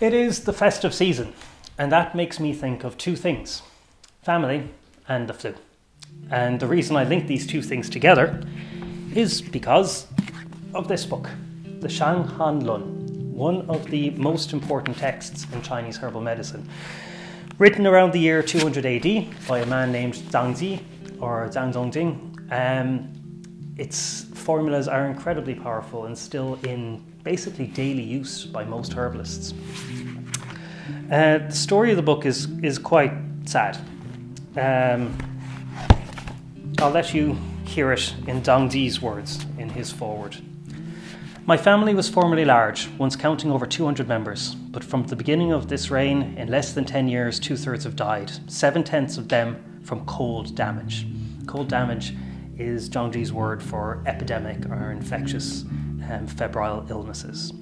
It is the festive season, and that makes me think of two things family and the flu. And the reason I link these two things together is because of this book, the Shang Han Lun, one of the most important texts in Chinese herbal medicine. Written around the year 200 AD by a man named Zhang Ji or Zhang Zhongjing. Um, its formulas are incredibly powerful and still in basically daily use by most herbalists. Uh, the story of the book is, is quite sad. Um, I'll let you hear it in Zhang Ji's words in his foreword. My family was formerly large, once counting over 200 members, but from the beginning of this reign, in less than 10 years, two thirds have died, seven tenths of them from cold damage. Cold damage is Zhang Ji's word for epidemic or infectious um, febrile illnesses.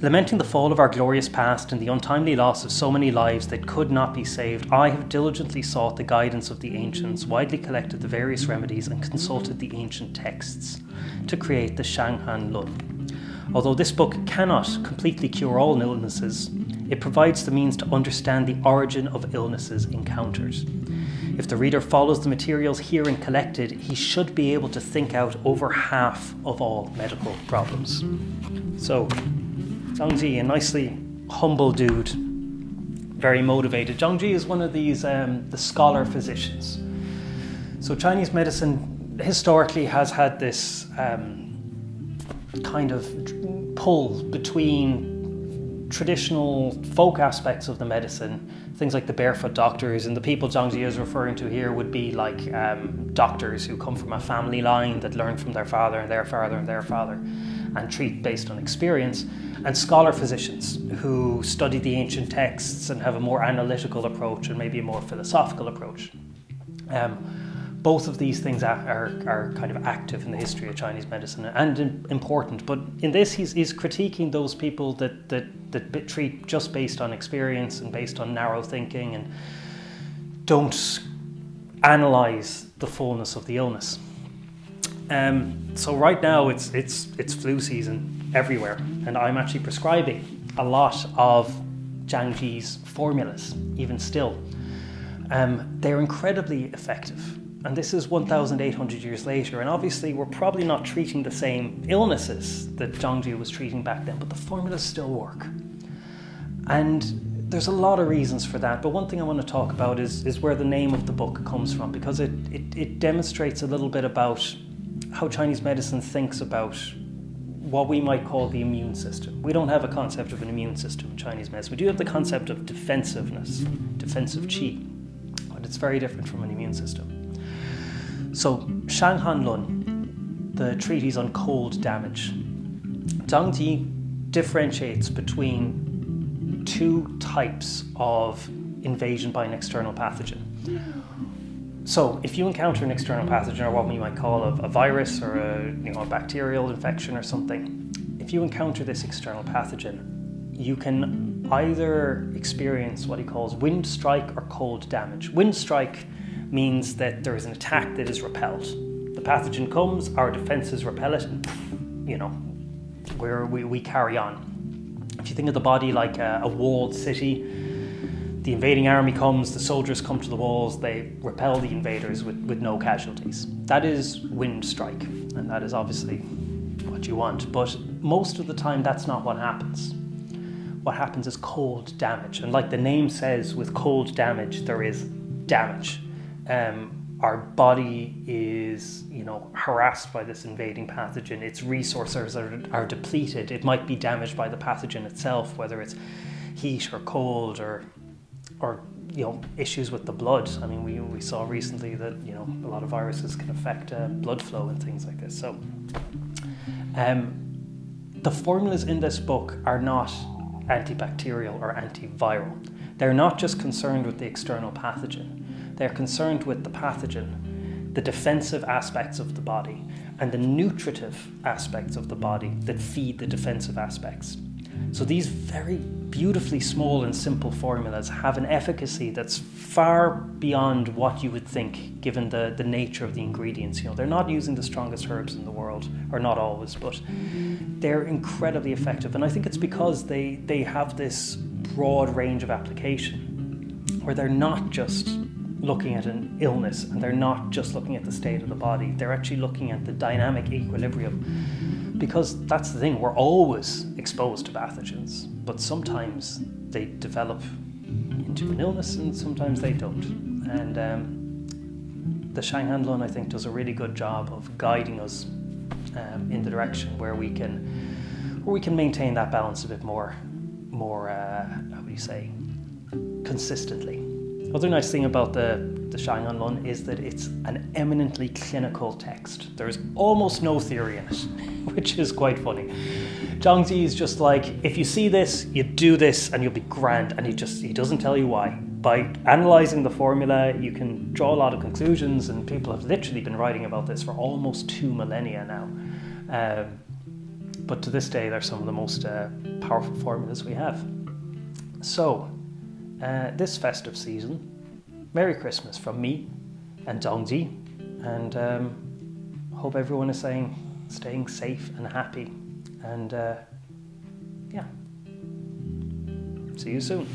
Lamenting the fall of our glorious past and the untimely loss of so many lives that could not be saved, I have diligently sought the guidance of the ancients, widely collected the various remedies, and consulted the ancient texts to create the Shanghan Lun. Although this book cannot completely cure all illnesses, it provides the means to understand the origin of illnesses encountered. If the reader follows the materials herein collected, he should be able to think out over half of all medical problems. So, Zhang Ji, a nicely humble dude, very motivated. Zhang Ji is one of these um, the scholar physicians. So Chinese medicine historically has had this um, kind of pull between traditional folk aspects of the medicine things like the barefoot doctors and the people Zhang Ji is referring to here would be like um, doctors who come from a family line that learn from their father and their father and their father and treat based on experience and scholar physicians who study the ancient texts and have a more analytical approach and maybe a more philosophical approach. Um, both of these things are, are, kind of active in the history of Chinese medicine and important. But in this, he's, he's critiquing those people that, that, that treat just based on experience and based on narrow thinking and don't analyze the fullness of the illness. Um, so right now it's it's it's flu season everywhere, and I'm actually prescribing a lot of Zhang Ji's formulas, even still. Um, they're incredibly effective and this is 1,800 years later, and obviously we're probably not treating the same illnesses that Zhangji was treating back then, but the formulas still work. And there's a lot of reasons for that, but one thing I want to talk about is, is where the name of the book comes from, because it, it, it demonstrates a little bit about how Chinese medicine thinks about what we might call the immune system. We don't have a concept of an immune system in Chinese medicine. We do have the concept of defensiveness, defensive qi, but it's very different from an immune system. So, Shang Han Lun, the treatise on cold damage. Zhang Ji differentiates between two types of invasion by an external pathogen. So, if you encounter an external pathogen, or what we might call a, a virus or a, you know, a bacterial infection or something, if you encounter this external pathogen, you can either experience what he calls wind strike or cold damage. Wind strike means that there is an attack that is repelled. The pathogen comes, our defenses repel it, and you know, where we, we carry on. If you think of the body like a, a walled city, the invading army comes, the soldiers come to the walls, they repel the invaders with, with no casualties. That is wind strike, and that is obviously what you want. But most of the time, that's not what happens. What happens is cold damage. And like the name says, with cold damage, there is damage um, our body is you know harassed by this invading pathogen. Its resources are, are depleted. It might be damaged by the pathogen itself whether it's heat or cold or or you know issues with the blood. I mean we, we saw recently that you know a lot of viruses can affect uh, blood flow and things like this. So um, the formulas in this book are not antibacterial or antiviral. They're not just concerned with the external pathogen they're concerned with the pathogen, the defensive aspects of the body, and the nutritive aspects of the body that feed the defensive aspects. So these very beautifully small and simple formulas have an efficacy that's far beyond what you would think given the, the nature of the ingredients. You know, they're not using the strongest herbs in the world, or not always, but they're incredibly effective. And I think it's because they, they have this broad range of application where they're not just looking at an illness and they're not just looking at the state of the body, they're actually looking at the dynamic equilibrium. Because that's the thing, we're always exposed to pathogens, but sometimes they develop into an illness and sometimes they don't. And um, the Shanghan Lun, I think, does a really good job of guiding us um, in the direction where we can where we can maintain that balance a bit more, more uh, how would you say, consistently. Other nice thing about the the Shanghan Lun is that it's an eminently clinical text. There's almost no theory in it, which is quite funny. Zhangji is just like, if you see this, you do this and you'll be grand. And he just, he doesn't tell you why. By analyzing the formula, you can draw a lot of conclusions and people have literally been writing about this for almost two millennia now. Um, but to this day, they're some of the most uh, powerful formulas we have. So, uh, this festive season, Merry Christmas from me and Dongji, and um, hope everyone is saying, staying safe and happy. And uh, yeah, see you soon.